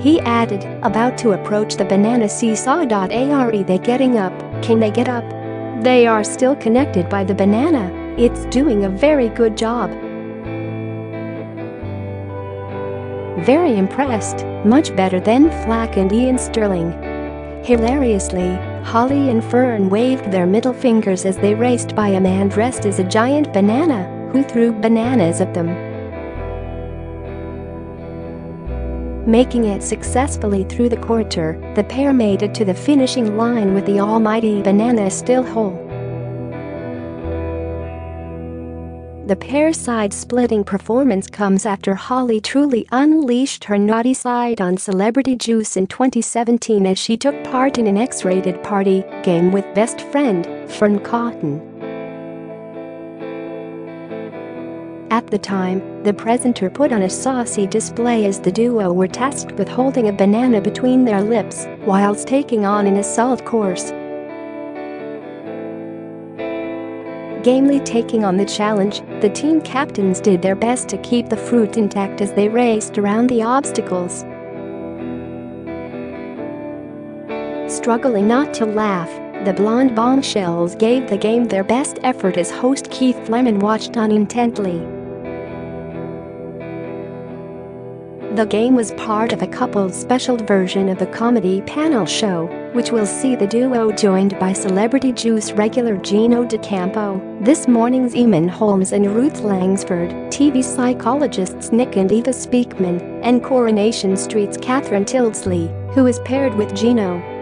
He added, about to approach the banana seesaw. Are they getting up? Can they get up? They are still connected by the banana. It's doing a very good job. Very impressed, much better than Flack and Iain Stirling. Hilariously, Holly and Fearne waved their middle fingers as they raced by a man dressed as a giant banana who threw bananas at them. Making it successfully through the quarter, the pair made it to the finishing line with the almighty banana still whole. The pair's side-splitting performance comes after Holly truly unleashed her naughty side on Celebrity Juice in 2017 as she took part in an X-rated party game with best friend, Fearne Cotton. At the time, the presenter put on a saucy display as the duo were tasked with holding a banana between their lips whilst taking on an assault course Gamely taking on the challenge, the team captains did their best to keep the fruit intact as they raced around the obstacles. Struggling not to laugh, the blonde bombshells gave the game their best effort as host Keith Lemon watched on intently. The game was part of a couple's special version of the comedy panel show, which will see the duo joined by Celebrity Juice regular Gino D'Acampo, This Morning's Eamonn Holmes and Ruth Langsford, TV psychologists Nick and Eva Speakman, and Coronation Street's Catherine Tyldesley, who is paired with Gino.